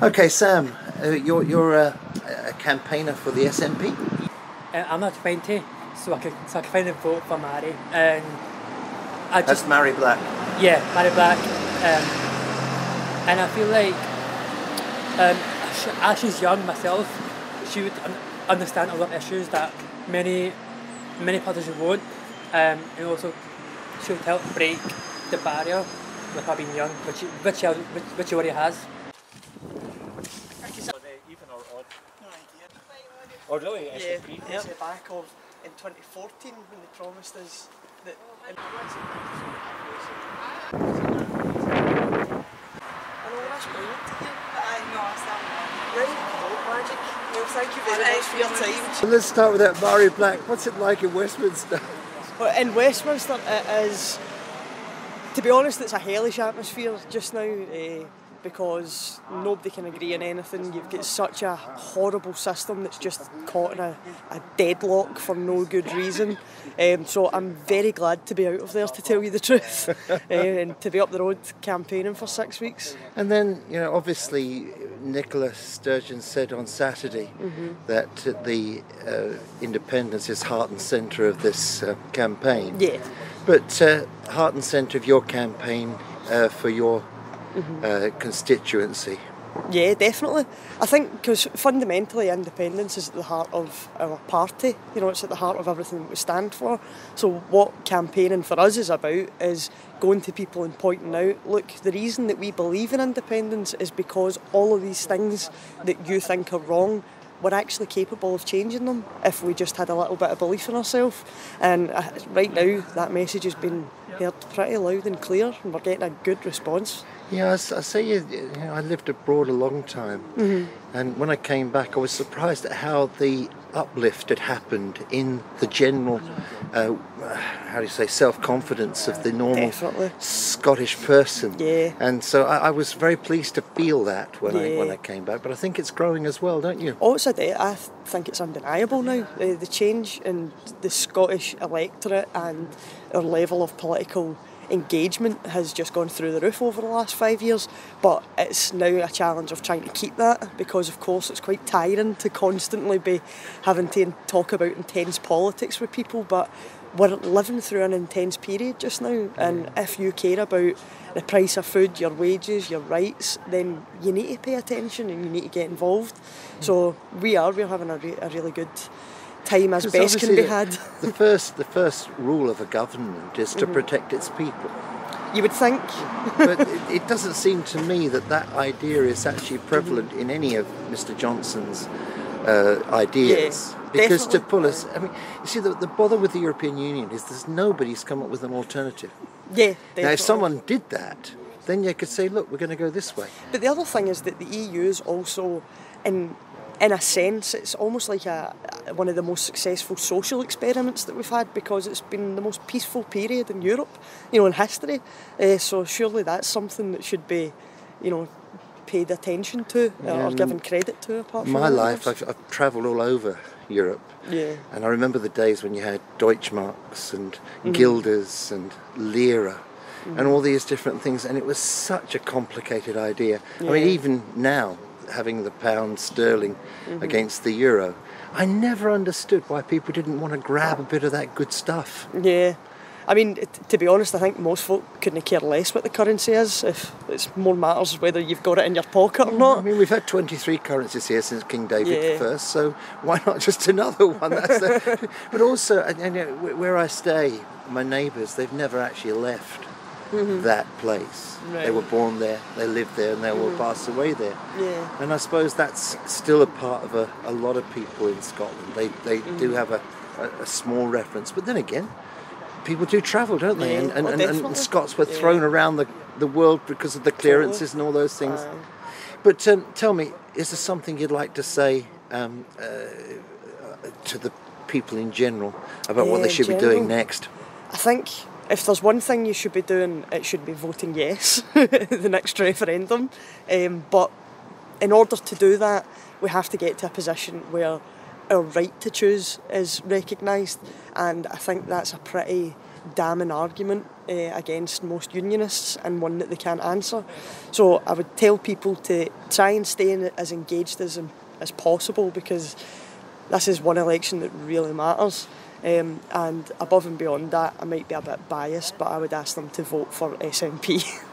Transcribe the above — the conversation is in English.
Okay, Sam, uh, you're, you're a, a campaigner for the SNP? Uh, I'm not 20, so I can so I can finally vote for Mhairi. And I That's just Mhairi Black. yeah, Mhairi Black. Um, and I feel like um, as she's young myself, she would un- understand a lot of issues that many many politicians won't. Um, and also, she would help break the barrier with her being young, which she, which she, which, which she already has. Even or odd? No idea. Oh really? Yeah, SNP? it's the back of in 2014 when they promised us that. I know that's brilliant to hear. I know, Right, vote magic. Well, thank you very much for your time. Let's start with that Mhairi Black. What's it like in Westminster? Well, in Westminster, it is. To be honest, it's a hellish atmosphere just now eh, because nobody can agree on anything. You've got such a horrible system that's just caught in a, a deadlock for no good reason. Um, so I'm very glad to be out of there, to tell you the truth, eh, and to be up the road campaigning for six weeks. And then, you know, obviously, Nicola Sturgeon said on Saturday that the uh, independence is heart and centre of this uh, campaign. Yeah. But uh, heart and centre of your campaign uh, for your uh, constituency. Yeah, definitely. I think because fundamentally independence is at the heart of our party. You know, it's at the heart of everything that we stand for. So what campaigning for us is about is going to people and pointing out, look, the reason that we believe in independence is because all of these things that you think are wrong we're actually capable of changing them if we just had a little bit of belief in ourselves. And uh, right now, that message has been heard pretty loud and clear, and we're getting a good response. Yeah, I, say you, you know, I lived abroad a long time, and when I came back, I was surprised at how the uplift had happened in the general, uh, how do you say, self-confidence of the normal Definitely. Scottish person. Yeah. And so I, I was very pleased to feel that when I when I came back. But I think it's growing as well, don't you? Oh, it's a day. I think it's undeniable now. The, the change in the Scottish electorate and our level of political engagement has just gone through the roof over the last five years. But it's now a challenge of trying to keep that because, of course, it's quite tiring to constantly be having to talk about intense politics with people. But we're living through an intense period just now, and if you care about the price of food, your wages, your rights, then you need to pay attention and you need to get involved. Mm. So we are, we're having a, re- a really good time as best can be the- had. The first the first rule of a government is to Mm-hmm. protect its people. You would think, but it, it doesn't seem to me that that idea is actually prevalent in any of Mr. Johnson's uh, ideas. Yeah, because to pull us, I mean, you see, the, the bother with the European Union is there's nobody's come up with an alternative. yeah. Now, if someone did that, then you could say, look, we're going to go this way. But the other thing is that the EU is also, in in a sense, it's almost like a one of the most successful social experiments that we've had because it's been the most peaceful period in Europe, you know, in history. Uh, so surely that's something that should be, you know, paid attention to Yeah, or given credit to. Apart from my life. I've, I've travelled all over Europe. Yeah. And I remember the days when you had Deutschmarks and Mm. guilders and lira and all these different things, and it was such a complicated idea. I mean, even now, having the pound sterling Mm-hmm. against the euro, I never understood why people didn't want to grab a bit of that good stuff. Yeah. I mean, t- to be honest, I think most folk couldn't care less what the currency is. If it's more matters whether you've got it in your pocket or not. I mean, we've had 23 currencies here since King David Yeah. I, so why not just another one? The, but also, and, and, you know, where I stay, my neighbours, they've never actually left that place. They were born there, they lived there, and they will pass away there. Yeah. And I suppose that's still a part of a, a lot of people in Scotland. They, they do have a, a, a small reference, but then again, people do travel, don't they? Yeah, and, and, oh, and, and. Scots were Yeah. thrown around the, the world because of the clearances and all those things. But um, tell me, is there something you'd like to say um, uh, to the people in general about what they should be doing next? I think if there's one thing you should be doing, it should be voting yes the next referendum. Um, but in order to do that, we have to get to a position where our right to choose is recognised, and I think that's a pretty damning argument uh, against most unionists and one that they can't answer. So I would tell people to try and stay in as engaged as as possible because this is one election that really matters. Um, and above and beyond that, I might be a bit biased, but I would ask them to vote for SNP.